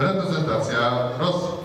reprezentacja Rosji.